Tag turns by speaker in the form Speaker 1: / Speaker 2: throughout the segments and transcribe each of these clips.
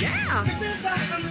Speaker 1: Yeah.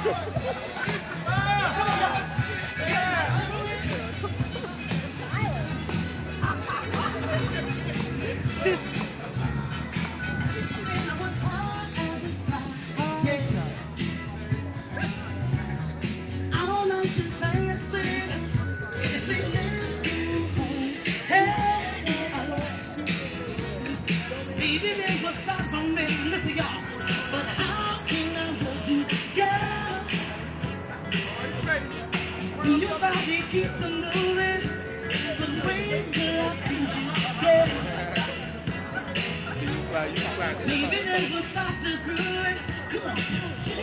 Speaker 2: I
Speaker 1: don't know keep on moving the way that I see you. Leaving as we start to groove it. Come on.